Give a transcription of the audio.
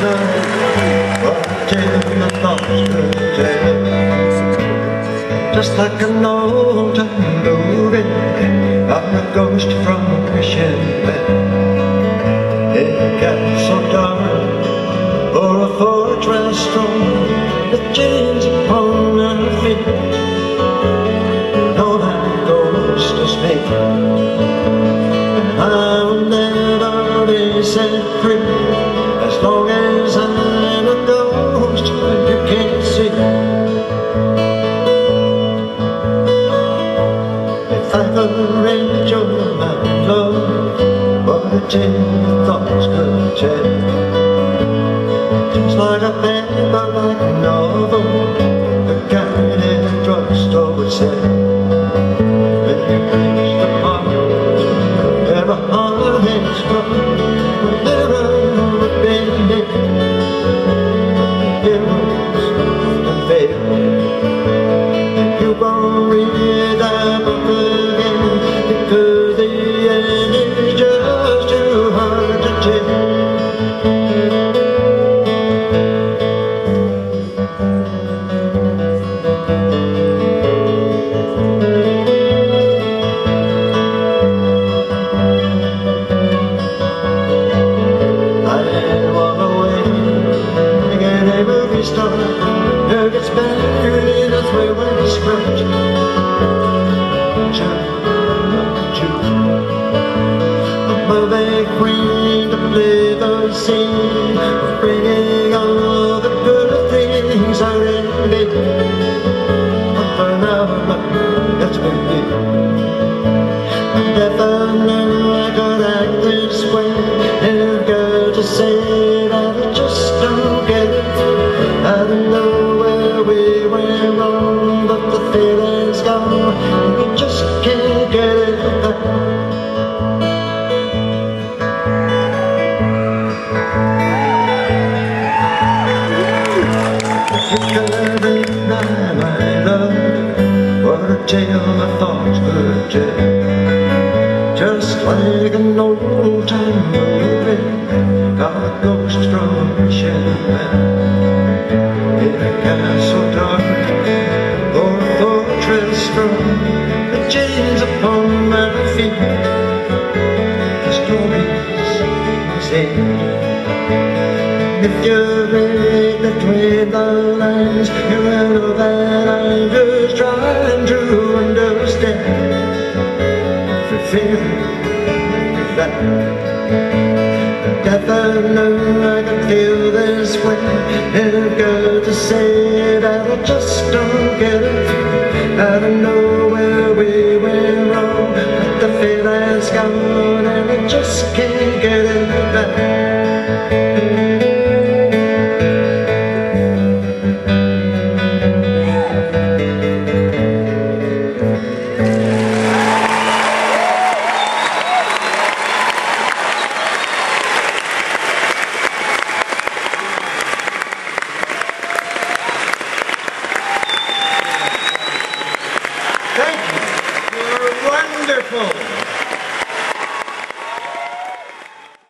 could tell Just like an old time movie I'm a ghost from a bed. It got so dark For a fortress strong The chains upon our feet. Know that ghost is me I will never be set free love, they queen to play the scene of bringing all the good things out in me. But for now, it's been me. And if I knew I could act this way, and go to say an old time Got a ghost from Shanghai In a castle dark Or a fortress strong The chains upon my feet The stories say If you read between the lines You will know that I'm just trying to understand feel that Death know I can feel this way. And go to say that I just don't get it. I don't know where we went wrong. But the feeling's gone and I just can't get it wonderful.